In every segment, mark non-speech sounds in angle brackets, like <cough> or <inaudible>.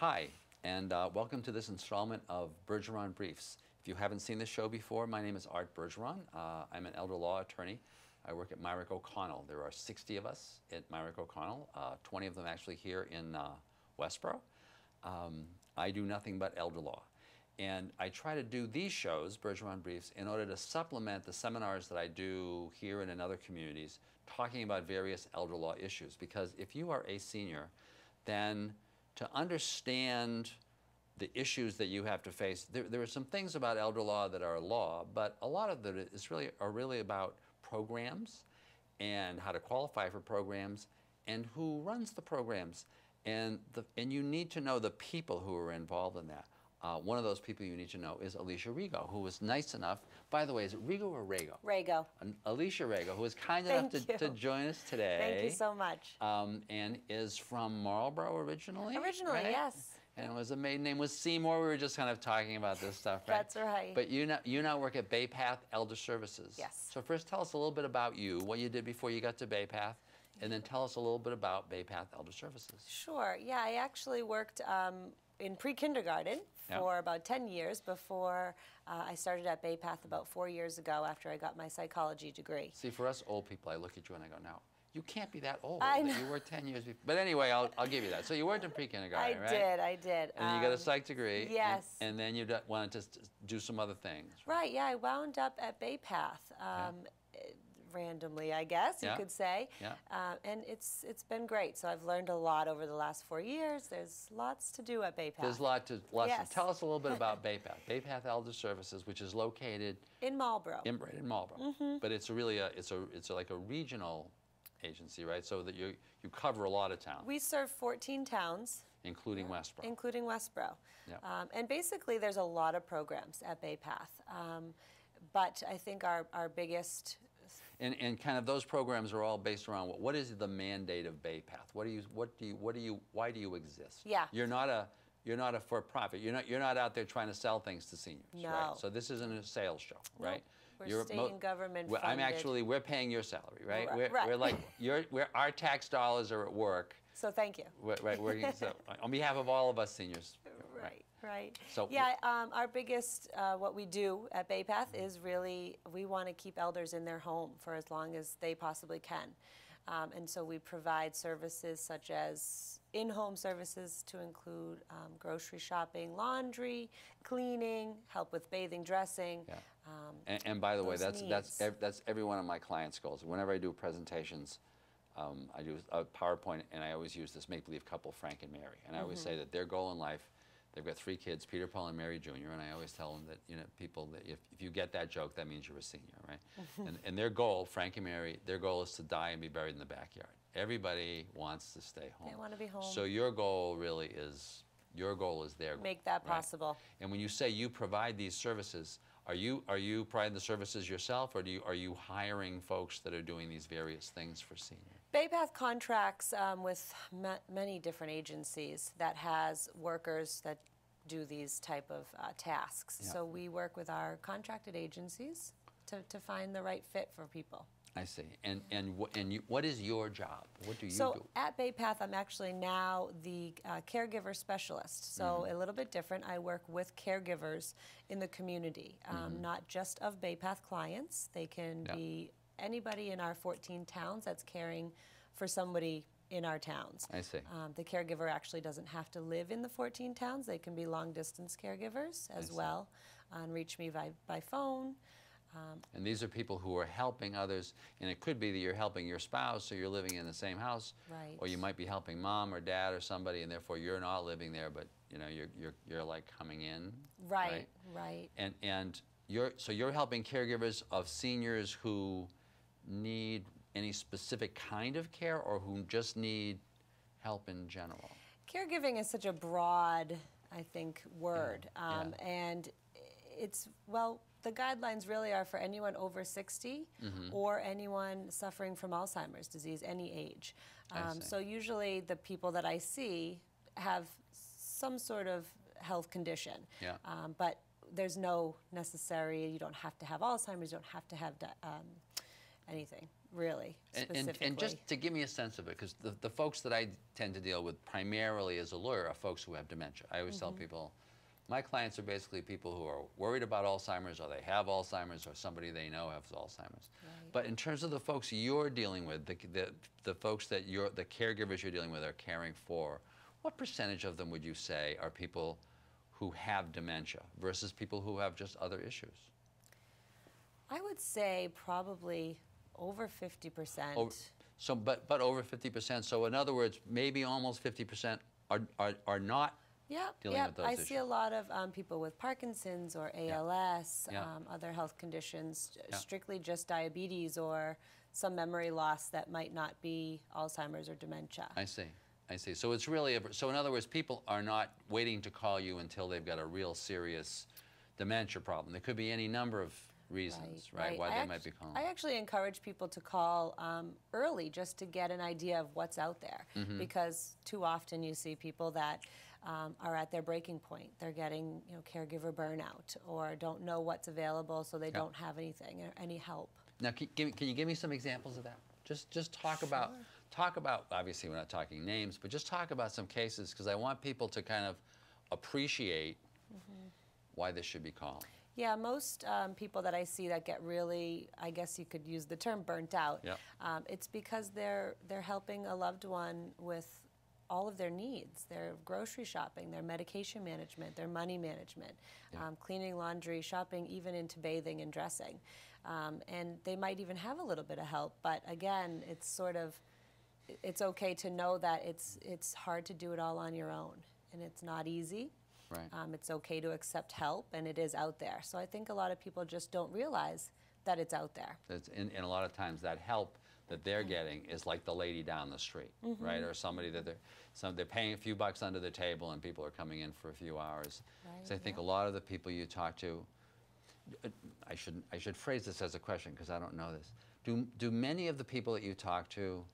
Hi, and uh, welcome to this installment of Bergeron Briefs. If you haven't seen this show before, my name is Art Bergeron. Uh, I'm an elder law attorney. I work at Mirick O'Connell. There are 60 of us at Mirick O'Connell, uh, 20 of them actually here in uh, Westboro. Um, I do nothing but elder law. And I try to do these shows, Bergeron Briefs, in order to supplement the seminars that I do here and in other communities, talking about various elder law issues. Because if you are a senior, then to understand the issues that you have to face, there, there are some things about elder law that are law, but a lot of it is really, are really about programs and how to qualify for programs and who runs the programs. And, the, and you need to know the people who are involved in that. Uh, one of those people you need to know is Alicia Rigo, who was nice enough. By the way, is it Rigo or Rego? Rego. Alicia Rego, who was kind enough to, to, join us today. Thank you so much. Um, and is from Marlboro originally. Originally, right? yes. And it was a maiden name was Seymour. We were just kind of talking about this stuff, right? That's right. But you now, you now work at Bay Path Elder Services. Yes. So first tell us a little bit about you, what you did before you got to Bay Path, and then tell us a little bit about Bay Path Elder Services. Sure. Yeah, I actually worked um, in pre-kindergarten for about 10 years before uh, I started at Bay Path about four years ago after I got my psychology degree. See, for us old people, I look at you and I go, no, you can't be that old. I know. You were 10 years before. But anyway, I'll, I'll give you that. So you worked in pre-kindergarten, right? I did, I did. And um, you got a psych degree. Yes. And, and then you wanted to do some other things. Right, yeah, I wound up at Bay Path. Um, yeah randomly, I guess you yeah. could say. Yeah. Uh, and it's it's been great. So I've learned a lot over the last four years. There's lots to do at Bay Path. There's a lot to lots yes. to, tell us a little bit <laughs> about Bay Path. Bay Path Elder Services, which is located in Marlboro. In, right in Marlboro. Mm -hmm. But it's really a it's a it's like a regional agency, right? So that you you cover a lot of towns. We serve 14 towns. Including. Westboro. Including Westboro. Yeah. Um, and basically, there's a lot of programs at Bay Path. Um, but I think our, our biggest and, and kind of those programs are all based around what, what is the mandate of Bay Path? What do you, what do you, what do you, why do you exist? Yeah. You're not a, you're not a for-profit. You're not, you're not out there trying to sell things to seniors, no. right? So this isn't a sales show, right? We're you're state and government funded. I'm actually, we're paying your salary, right? Right. We're, right. we're like, you're, we're, our tax dollars are at work. So thank you. We're, right, we're, so on behalf of all of us seniors. Right. So yeah, um, our biggest, uh, what we do at Bay Path is really, we want to keep elders in their home for as long as they possibly can. Um, and so we provide services such as in-home services to include um, grocery shopping, laundry, cleaning, help with bathing, dressing. Yeah. Um, and, and, by the way, that's needs. that's ev that's every one of my clients' goals. Whenever I do presentations, um, I do a PowerPoint, and I always use this make-believe couple, Frank and Mary. And I always mm -hmm. say that their goal in life, they've got three kids, Peter, Paul, and Mary Jr., and I always tell them that, you know, people, that if, if you get that joke, that means you're a senior, right? <laughs> and, and their goal, Frank and Mary, their goal is to die and be buried in the backyard. Everybody wants to stay home. They want to be home. So your goal really is, your goal is their goal. Make that right? possible. And when you say you provide these services, are you, are you providing the services yourself, or do you, are you hiring folks that are doing these various things for seniors? Bay Path contracts um, with ma many different agencies that has workers that do these type of uh, tasks. Yeah. So we work with our contracted agencies to, to find the right fit for people. I see. And and and you, what is your job? What do you so do? So at Bay Path, I'm actually now the uh, caregiver specialist. So mm -hmm. a little bit different. I work with caregivers in the community, um, mm -hmm. not just of Bay Path clients. They can yeah. be anybody in our 14 towns that's caring for somebody in our towns. I see. Um, the caregiver actually doesn't have to live in the 14 towns. They can be long distance caregivers as well and reach me by, by phone. Um, and these are people who are helping others, and it could be that you're helping your spouse, so you're living in the same house, right. or you might be helping mom or dad or somebody, and therefore you're not living there, but you know you're you're you're like coming in. Right, right. right. And and you're so you're helping caregivers of seniors who need any specific kind of care or who just need help in general? Caregiving is such a broad, I think, word. Yeah. Um, yeah. And it's, well, the guidelines really are for anyone over 60 mm -hmm. or anyone suffering from Alzheimer's disease, any age. Um, so usually the people that I see have some sort of health condition. Yeah. Um, but there's no necessary, you don't have to have Alzheimer's, you don't have to have um, anything. really, And, and, specifically. and just to give me a sense of it, because the, the folks that I tend to deal with primarily as a lawyer are folks who have dementia. I always tell Mm-hmm. people, my clients are basically people who are worried about Alzheimer's, or they have Alzheimer's, or somebody they know has Alzheimer's. But in terms of the folks you're dealing with, the, the, the folks that you're, the caregivers you're dealing with are caring for, what percentage of them would you say are people who have dementia versus people who have just other issues? I would say probably over 50%. Over- So, but, but over 50%. So in other words, maybe almost 50% are, are, are not, Yeah, dealing yeah. with those I see a lot of um, people with Parkinson's or ALS, Yeah. Um, other health conditions, Yeah. strictly just diabetes or some memory loss that might not be Alzheimer's or dementia. I see, I see. So it's really, a, so in other words, people are not waiting to call you until they've got a real serious dementia problem. There could be any number of reasons, right, why I they might be calling. I actually encourage people to call um, early just to get an idea of what's out there, Mm-hmm. because too often you see people that um, are at their breaking point. They're getting, you know, caregiver burnout, or don't know what's available, so they don't have anything or any help. Now, can, give can you give me some examples of that? Just, just talk about, talk about, obviously, we're not talking names, but just talk about some cases, because I want people to kind of appreciate Mm-hmm. why this should be called. Yeah, most um, people that I see that get really, I guess you could use the term burnt out. Yep. Um, it's because they're they're helping a loved one with all of their needs, their grocery shopping, their medication management, their money management, um, cleaning, laundry, shopping, even into bathing and dressing. Um, and they might even have a little bit of help, but again, it's sort of it's okay to know that it's it's hard to do it all on your own, and it's not easy. Right. Um, it's okay to accept help, and it is out there. So I think a lot of people just don't realize that it's out there. And, and a lot of times that help that they're Mm-hmm. getting is like the lady down the street, right? Or somebody that they're, some, they're paying a few bucks under the table and people are coming in for a few hours. So I think yeah. a lot of the people you talk to, uh, I should, I should phrase this as a question because I don't know this. Do, do many of the people that you talk to,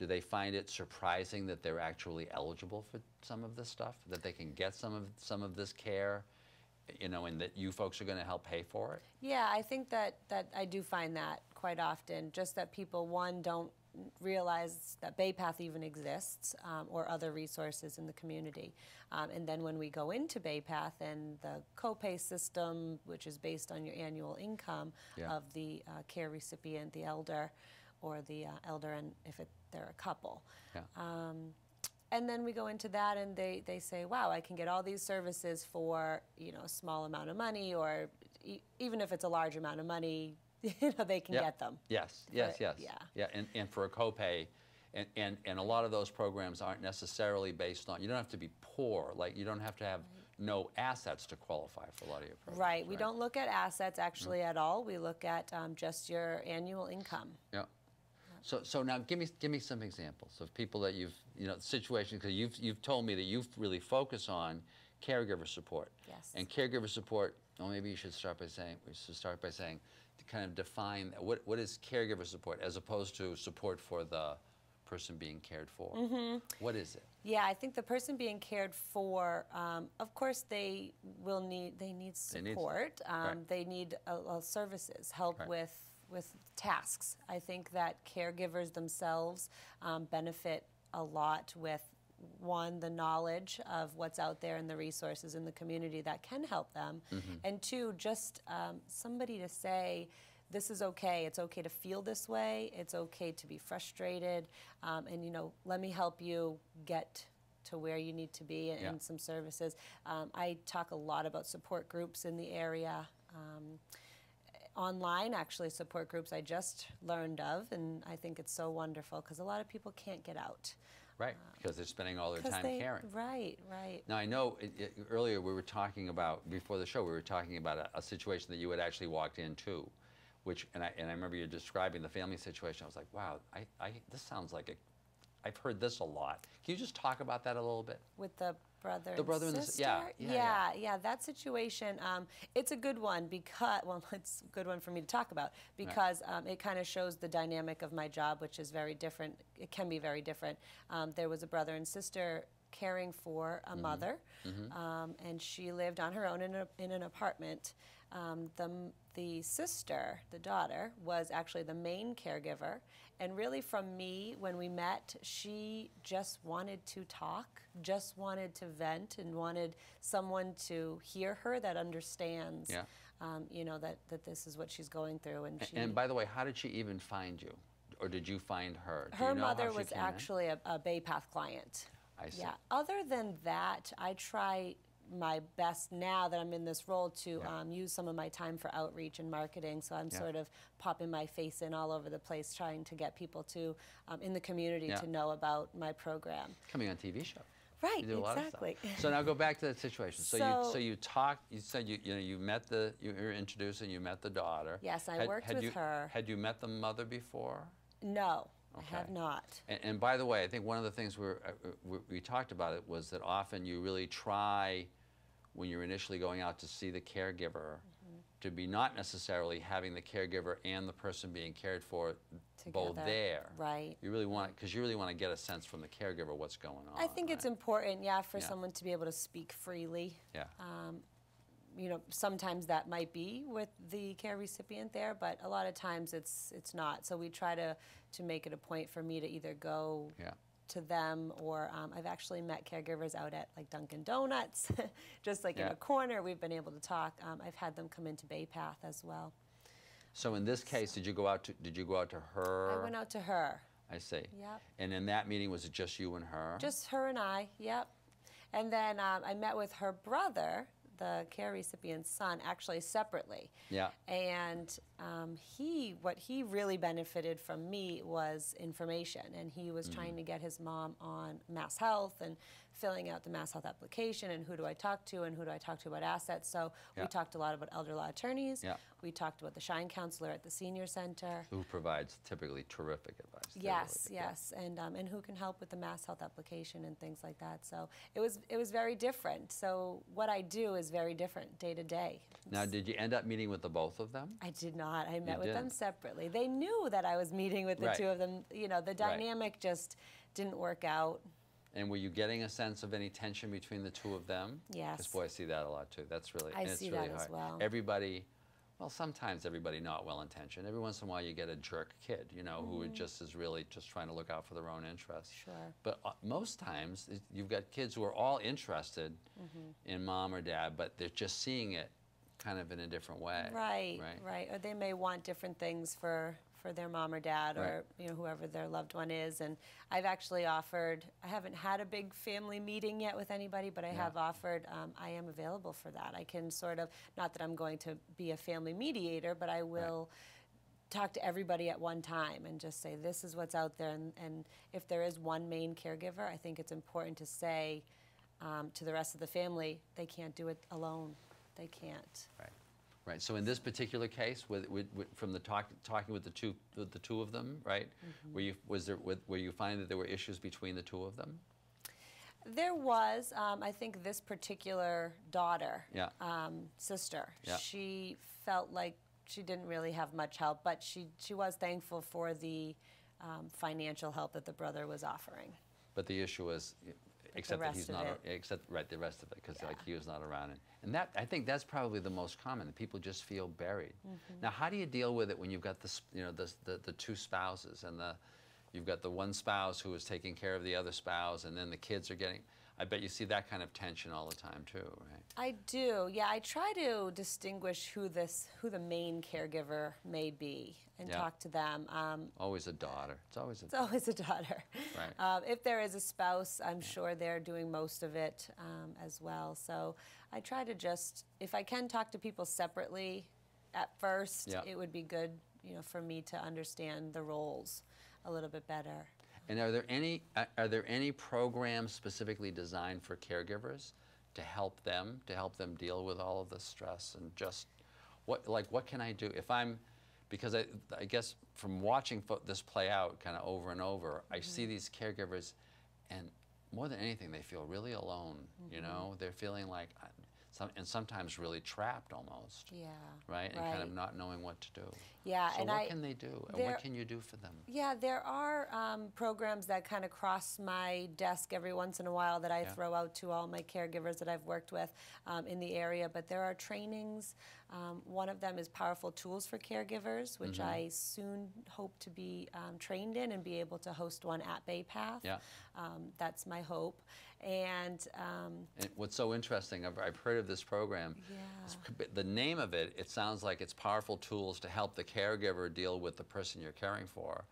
do they find it surprising that they're actually eligible for some of this stuff? That they can get some of, some of this care, you know, and that you folks are going to help pay for it? Yeah, I think that, that I do find that quite often. Just that people, one, don't realize that BayPath even exists um, or other resources in the community. Um, and then when we go into BayPath and the copay system, which is based on your annual income Yeah. of the uh, care recipient, the elder, or the uh, elder, and if it, they're a couple. Yeah. Um, and then we go into that and they, they say, wow, I can get all these services for, you know, a small amount of money or e- even if it's a large amount of money, <laughs> you know, they can Yeah. get them. Yes, yes, For- yes. yeah. Yeah, and, and for a copay, and, and, and a lot of those programs aren't necessarily based on, you don't have to be poor, like, you don't have to have no assets to qualify for a lot of your programs. Right. We don't look at assets actually at all. We look at um, just your annual income. Yeah. So, so now give me, give me some examples of people that you've, you know, situations, because you've, you've told me that you've really focused on caregiver support. Yes. And caregiver support, well, maybe you should start by saying, we should start by saying, to kind of define, what, what is caregiver support as opposed to support for the person being cared for? Mm-hmm. What is it? Yeah, I think the person being cared for, um, of course, they will need they need They need- support. um, right. They need uh, uh, services, help Right. with with tasks. I think that caregivers themselves um, benefit a lot with one the knowledge of what's out there and the resources in the community that can help them, Mm-hmm. and two, just um, somebody to say. This is okay. It's okay to feel this way. It's okay to be frustrated. Um, and, you know, let me help you get to where you need to be and, Yeah. some services. Um, I talk a lot about support groups in the area. Um, online, actually, support groups I just learned of, and I think it's so wonderful because a lot of people can't get out. Right, uh, because they're spending all their time they, caring. Right, right. Now, I know it, it, earlier we were talking about, before the show, we were talking about a, a situation that you had actually walked into, which, and I, and I remember you describing the family situation. I was like, wow, I, I, this sounds like a, I've heard this a lot. Can you just talk about that a little bit? With the brother The and brother and the s- sister? yeah, yeah, yeah, yeah. that situation, um, it's a good one because, well, <laughs> it's a good one for me to talk about because um, it kind of shows the dynamic of my job, which is very different. It can be very different. Um, there was a brother and sister caring for a mother, Um, and she lived on her own in, a, in an apartment. Um, the, the sister, the daughter, was actually the main caregiver. And really, from me, when we met, she just wanted to talk, just wanted to vent, and wanted someone to hear her that understands, Yeah. um, you know, that, that this is what she's going through. And she, And by the way, how did she even find you? Or did you find her? Do her you know mother was in? actually a, a Bay Path client. I see. Yeah. Other than that, I try my best now that I'm in this role to Yeah. um, use some of my time for outreach and marketing. So I'm Yeah. sort of popping my face in all over the place, trying to get people to um, in the community Yeah. to know about my program. Coming on TV show. Right. You do a lot exactly. So now go back to that situation. So, you So- so you talked. You said you you know you met the you were introduced and you met the daughter. Yes, I Had- worked had with you, her. Had you met the mother before? no, I have not. And, and by the way, I think one of the things we're, uh, we, we talked about it was that often you really try, when you're initially going out to see the caregiver, Mm-hmm. to be not necessarily having the caregiver and the person being cared for both there. Right. You really want, because you really want to get a sense from the caregiver what's going on. I think it's important, yeah, for Yeah. someone to be able to speak freely. Yeah. you know, sometimes that might be with the care recipient there, but a lot of times it's it's not. So we try to to make it a point for me to either go Yeah. To them or um, I've actually met caregivers out at like Dunkin' Donuts, <laughs> just like in a corner. We've been able to talk. Um, I've had them come into Bay Path as well. So in this case, did you go out to, did you go out to her? I went out to her. I see. Yep. And in that meeting, was it just you and her? Just her and I, yep. And then um, I met with her brother, the care recipient's son, actually separately. Yeah. And um, he, what he really benefited from me was information. And he was trying to get his mom on MassHealth and filling out the MassHealth application and who do I talk to and who do I talk to about assets. So Yeah. we talked a lot about elder law attorneys. Yeah. We talked about the SHINE counselor at the senior center. Who provides typically terrific advice. Yes, really. Yes, and um, and who can help with the MassHealth application and things like that. So it was it was very different. So what I do is very different day to day. Now, did you end up meeting with the both of them? I did not. I met with them didn't. separately. They knew that I was meeting with the Right. two of them. You know, the dynamic just didn't work out. And were you getting a sense of any tension between the two of them? Yes. Because boy, I see that a lot too. That's really, I and it's see really that as hard. well. Everybody, well, sometimes everybody not well intentioned. Every once in a while, you get a jerk kid, you know, who Mm-hmm. just is really just trying to look out for their own interests. Sure. But uh, most times, you've got kids who are all interested Mm-hmm. in mom or dad, but they're just seeing it kind of in a different way. Right, Right. right. Or they may want different things for for their mom or dad or Right. you know whoever their loved one is. And I've actually offered. I haven't had a big family meeting yet with anybody, but I Yeah. have offered. Um, I am available for that. I can sort of not that I'm going to be a family mediator, but I will. Talk to everybody at one time and just say this is what's out there, and, and if there is one main caregiver, I think it's important to say um, to the rest of the family they can't do it alone. They can't. Right. Right. So in this particular case, with, with, with, from the talk, talking with the two, with the two of them, right? Mm-hmm. Were you was there with, were you finding that there were issues between the two of them? There was, um, I think, this particular daughter, Yeah. um, sister. Yeah. She felt like she didn't really have much help, but she she was thankful for the um, financial help that the brother was offering. But the issue was, except that he's not, a- except right the rest of it, because like he was not around, and, and that I think that's probably the most common. That people just feel buried. Mm-hmm. Now, how do you deal with it when you've got the s- you know the, the the two spouses and the you've got the one spouse who is taking care of the other spouse, and then the kids are getting. I bet you see that kind of tension all the time too, right? I do, yeah. I try to distinguish who this who the main caregiver may be and Yeah. talk to them. Um, Always a daughter. It's always a. It's always a daughter. Right. <laughs> Um, if there is a spouse, I'm sure they're doing most of it um, as well. So I try to just, if I can talk to people separately at first, Yeah. it would be good, you know, for me to understand the roles a little bit better. And are there any are- are there any programs specifically designed for caregivers to help them to help them deal with all of the stress and just what like what can I do? If I'm because I, I guess from watching fo- this play out kind of over and over, I mm-hmm. see these caregivers, and more than anything, they feel really alone. You mm-hmm. know, they're feeling like some, and sometimes really trapped almost, Yeah. right? And kind of not knowing what to do. Yeah, So and what I- can they do? And there- what can you do for them? Yeah, there are um, programs that kind of cross my desk every once in a while that I Yeah. throw out to all my caregivers that I've worked with um, in the area. But there are trainings. Um, one of them is Powerful Tools for Caregivers, which Mm-hmm. I soon hope to be um, trained in and be able to host one at Baypath. Yeah. Um, that's my hope. And um, And what's so interesting, I've, I've heard of this program. Yeah. The name of it, it sounds like it's powerful tools to help the caregiver deal with the person you're caring for.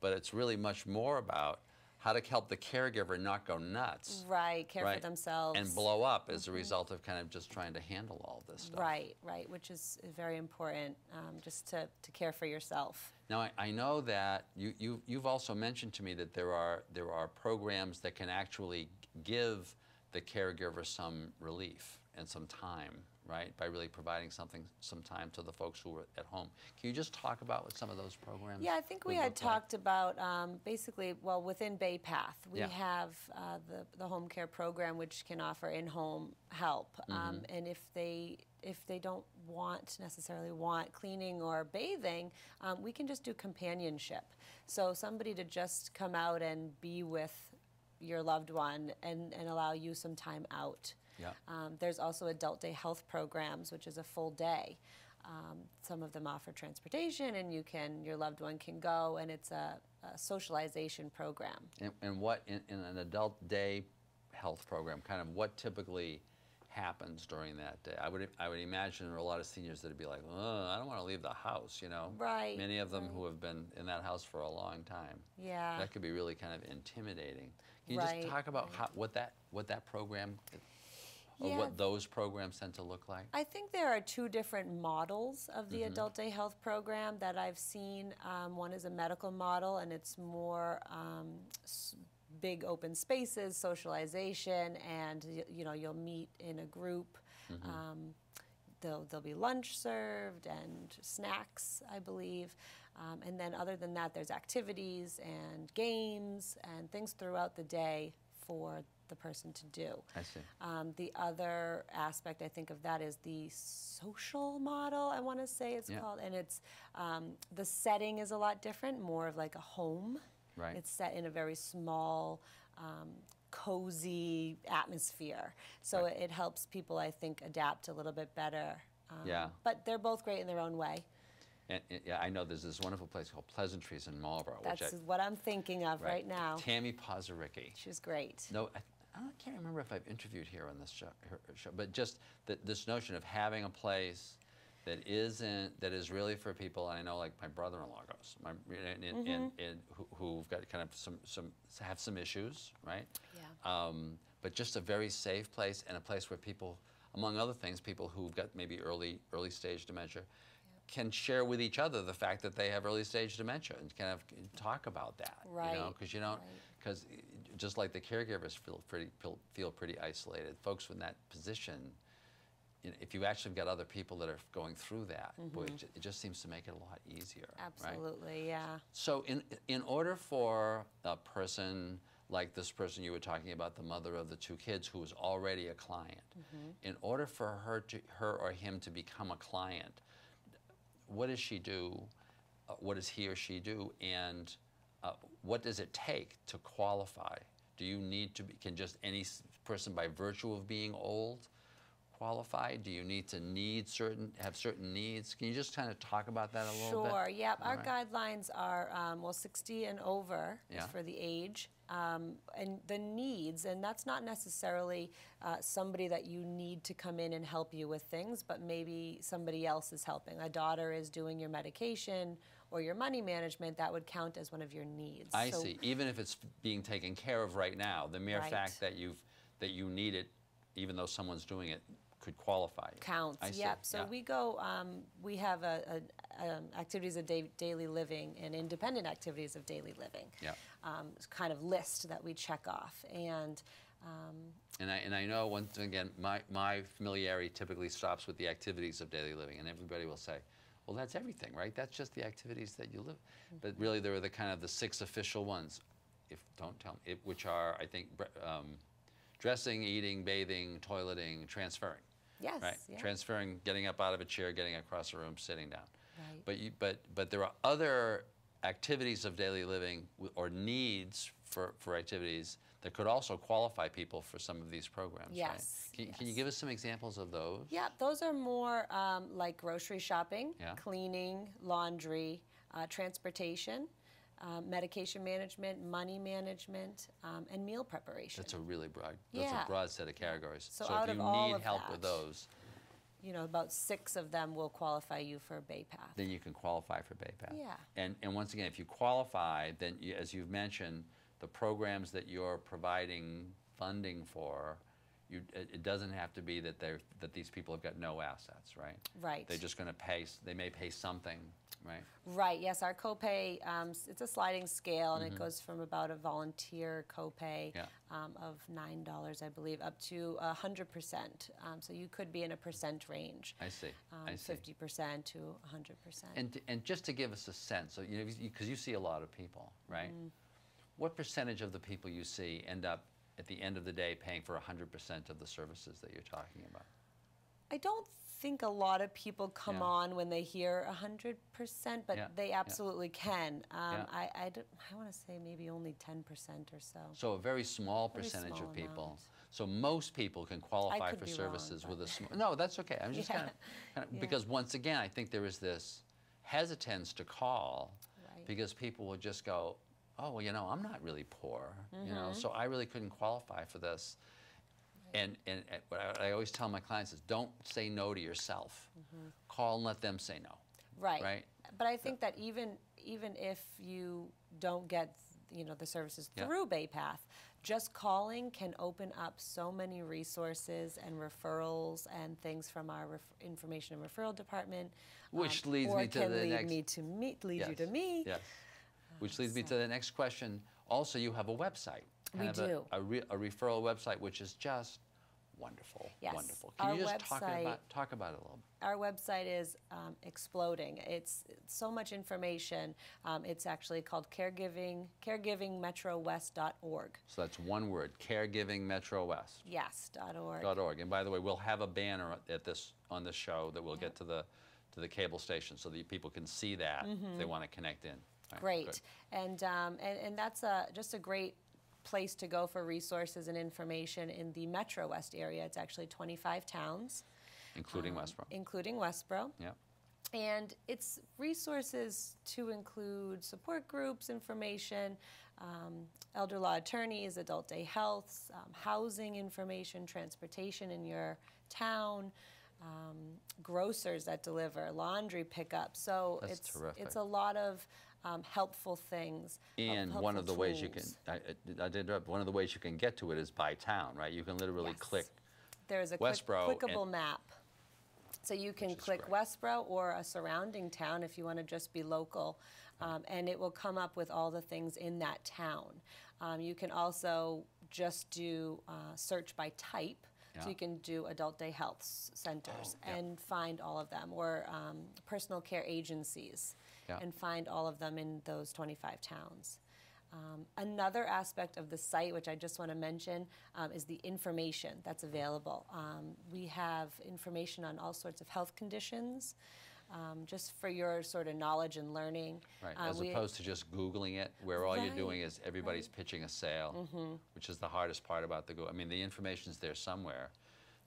But it's really much more about how to help the caregiver not go nuts. right, care right, for themselves. And blow up as a result of kind of just trying to handle all this stuff. Right, right, which is very important, um, just to, to care for yourself. Now, I, I know that you, you, you've also mentioned to me that there are, there are programs that can actually give the caregiver some relief and some time, right? By really providing something, some time to the folks who are at home. Can you just talk about what some of those programs Yeah, I think we had look like? talked about um, basically, well, within Bay Path, we Yeah. have uh, the, the home care program, which can offer in-home help. Um, Mm-hmm. and if they if they don't want necessarily want cleaning or bathing, um, we can just do companionship. So somebody to just come out and be with your loved one and, and allow you some time out. Yeah. Um, there's also adult day health programs, which is a full day. Um, some of them offer transportation, and you can your loved one can go, and it's a, a socialization program. And, and what, in, in an adult day health program, kind of what typically happens during that day? I would, I would imagine there are a lot of seniors that would be like, oh, I don't want to leave the house, you know? Right, Many of them who have been in that house for a long time. Yeah. That could be really kind of intimidating. Can you Right, just talk about how, what that, what that program, or Yeah. what those programs tend to look like? I think there are two different models of the adult day health program that I've seen. Um, one is a medical model, and it's more um, big open spaces, socialization, and you know you'll meet in a group. Mm-hmm. Um, there'll, there'll be lunch served and snacks, I believe. Um, and then, other than that, there's activities and games and things throughout the day for the person to do. I see. Um, the other aspect I think of that is the social model. I want to say it's Yeah. called, and it's um, the setting is a lot different, more of like a home. Right. It's set in a very small, um, cozy atmosphere, so Right. it, it helps people I think adapt a little bit better. Um, Yeah. But they're both great in their own way. And, and, yeah, I know there's this wonderful place called Pleasantries in Marlborough. That's which I, what I'm thinking of right, now. Tammy Pozaricki. She's great. No, I, I can't remember if I've interviewed here on this show, her- show but just that this notion of having a place that isn't that is really for people. I know, like my brother-in-law goes, my and, and, Mm-hmm. and, and who, who've got kind of some some have some issues, right? Yeah. Um, but just a very safe place and a place where people, among other things, people who've got maybe early early stage dementia. Can share with each other the fact that they have early stage dementia and kind of talk about that, right? you know, because you don't, right. because just like the caregivers feel pretty feel, feel pretty isolated, folks in that position, if you actually have got other people that are going through that, boy, it, ju- it just seems to make it a lot easier. right? Mm-hmm. Absolutely, yeah. So in in order for a person like this person you were talking about, the mother of the two kids, who is already a client, in order for her to her or him to become a client, what does she do? Uh, what does he or she do? And uh, what does it take to qualify? Do you need to be, can just any person by virtue of being old qualify? Do you need to need certain, have certain needs? Can you just kind of talk about that a little bit? Sure, yep. Our All right. guidelines are, um, well, 60 and over is for the age. Um, and the needs, and that's not necessarily uh, somebody that you need to come in and help you with things, but maybe somebody else is helping. A daughter is doing your medication or your money management, that would count as one of your needs. I So- see. Even if it's being taken care of right now, the mere Right. fact that you've that you need it, even though someone's doing it, could qualify. counts. I see. Yep. So yeah. we go. Um, we have a, a, um, activities of da- daily living and independent activities of daily living. Yeah. Um, kind of list that we check off, and um, And I, and I know once again, my, my familiarity typically stops with the activities of daily living, and everybody will say, well, that's everything, right? That's just the activities that you live. But really, there are the kind of the six official ones, if don't tell me, it, which are I think um, dressing, eating, bathing, toileting, transferring. Yes, Right? yeah. Transferring, getting up out of a chair, getting across a room, sitting down. Right. But you, but, but there are other activities of daily living or needs for, for activities that could also qualify people for some of these programs, right? Yes, Can, can you give us some examples of those? Yeah, those are more um, like grocery shopping, Yeah. cleaning, laundry, uh, transportation, um, medication management, money management, um, and meal preparation. That's a really broad, that's Yeah. a broad set of categories. So if out you of need help with those, you know, about six of them will qualify you for BayPath. then you can qualify for BayPath. Yeah. And, and once again, if you qualify, then you, as you've mentioned, the programs that you're providing funding for, you, it, it doesn't have to be that they're, that these people have got no assets, right? Right. They're just gonna pay, they may pay something, right? Right, yes, our copay um, it's a sliding scale, and it goes from about a volunteer copay Mm-hmm. Yeah. um, of nine dollars, I believe, up to a hundred percent. Um, so you could be in a percent range. I see, I Um, see. Fifty percent to a hundred percent. And, and just to give us a sense, so, you know, because you see a lot of people, right? Mm-hmm. What percentage of the people you see end up, at the end of the day, paying for 100% of the services that you're talking about? I don't think a lot of people come Yeah. on when they hear a hundred percent, but Yeah, they yeah. absolutely can. Um, Yeah. I, I, I want to say maybe only ten percent or so. So a very small Very percentage small of people. amount. So most people can qualify for be wrong, services with a small. No, that's okay. I'm just <laughs> Yeah. kind of, kind of Yeah. because once again, I think there is this hesitance to call Right. because people will just go, oh, well, you know, I'm not really poor, you Mm-hmm. know, so I really couldn't qualify for this. And, and, what I, I always tell my clients is don't say no to yourself. Call and let them say no. Right. Right? But I think that even even if you don't get you know the services Yeah. through BayPath, just calling can open up so many resources and referrals and things from our information and referral department. Which um, leads me to can the lead next- me to me, lead you to me. Yes. Which leads me to the next question. Also, you have a website. We kind of a- do. A, re- a referral website, which is just wonderful. Yes. Wonderful. Can Our you just talk about talk about it a little? bit? Our website is um, exploding. It's, it's so much information. Um, it's actually called caregiving caregivingmetrowest.org. So that's one word: caregivingmetrowest. Metro Yes, dot .org. Dot org. And by the way, we'll have a banner at this on this show that we'll get to the to the cable station so that people can see that if they want to connect in. Right, Mm-hmm. Great, good. and, um, and and that's a just a great place to go for resources and information in the Metro West area. It's actually 25 towns, Including um, Westboro. including Westboro, Yeah. and it's resources to include support groups, information, um, elder law attorneys, adult day health, um, housing information, transportation in your town. Um, grocers that deliver laundry pickup so That's it's terrific. it's a lot of um, helpful things And one of the ways you can. I, I- did interrupt, one of the ways you can get to it is by town, right? You can literally Yes. click There's a Westboro clickable map. So you can click great. Westboro or a surrounding town if you want to just be local, um, and it will come up with all the things in that town. Um, you can also just do uh, search by type. So you can do adult day health centers Oh, yeah. and find all of them, or um, personal care agencies, Yeah. and find all of them in those 25 towns. Um, another aspect of the site, which I just want to mention, um, is the information that's available. Um, we have information on all sorts of health conditions, um, just for your sort of knowledge and learning. Right, Uh, as we- opposed to just Googling it, where all you're doing is everybody's pitching a sale, Mm-hmm. which is the hardest part about the Google. I mean, the information's there somewhere,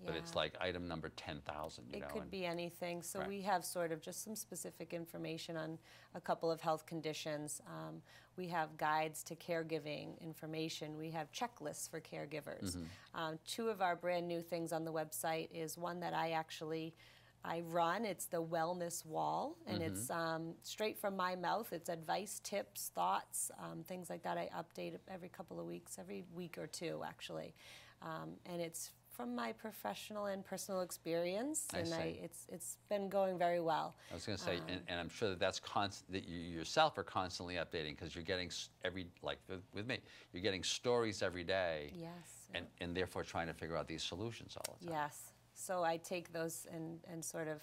but it's like item number 10,000, you It know? could be anything. So Right. we have sort of just some specific information on a couple of health conditions. Um, we have guides to caregiving information. We have checklists for caregivers. Mm-hmm. Um, two of our brand new things on the website is one that I actually I run. It's the Wellness Wall, and Mm-hmm. it's um, straight from my mouth. It's advice, tips, thoughts, um, things like that. I update every couple of weeks, every week or two actually, um, and it's from my professional and personal experience, I and I, it's it's been going very well. I was going to say, Um, and, and I'm sure that that's constant, that you yourself are constantly updating because you're getting every, like with, with me, you're getting stories every day. Yes. And, and therefore trying to figure out these solutions all the time. Yes. So I take those and, and sort of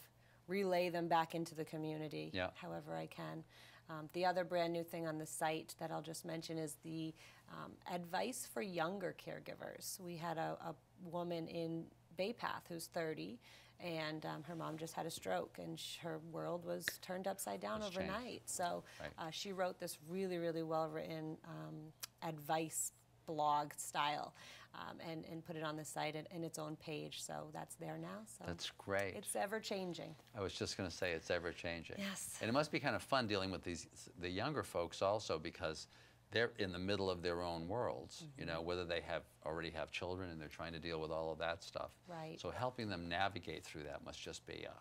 relay them back into the community Yeah. however I can. Um, the other brand new thing on the site that I'll just mention is the um, advice for younger caregivers. We had a, a woman in Bay Path, who's 30, and um, her mom just had a stroke, and sh- her world was turned upside down changed. overnight. So Right. uh, she wrote this really, really well written um, advice blog style um, and, and put it on the site in, in its own page. So that's there now. So That's great. it's ever changing. I was just going to say it's ever changing. Yes. And it must be kind of fun dealing with these the younger folks also because they're in the middle of their own worlds. You Mm-hmm. know, whether they have already have children and they're trying to deal with all of that stuff. Right. So helping them navigate through that must just be uh,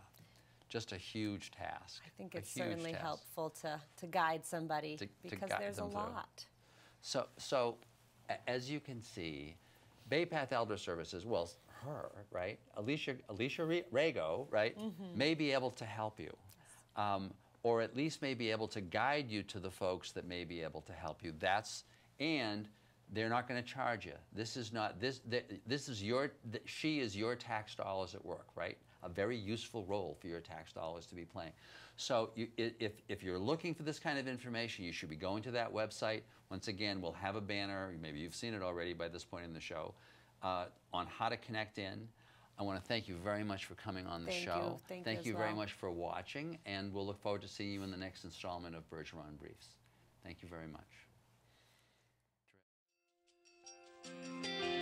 just a huge task. I think it's certainly task. helpful to, to guide somebody To- to because guide there's a them through. lot. So, so a- as you can see, Bay Path Elder Services, well, her, right? Alicia, Alicia Rego, right, Mm-hmm. may be able to help you. Um, or at least may be able to guide you to the folks that may be able to help you. That's, and they're not going to charge you. This is not, this, this is your, she is your tax dollars at work, right? A very useful role for your tax dollars to be playing. So you, if, if you're looking for this kind of information, you should be going to that website. Once again, we'll have a banner, maybe you've seen it already by this point in the show, uh, on how to connect in. I want to thank you very much for coming on the Thank you. show. Thank you as very well. much for watching, and we'll look forward to seeing you in the next installment of Bergeron Briefs. Thank you very much. Música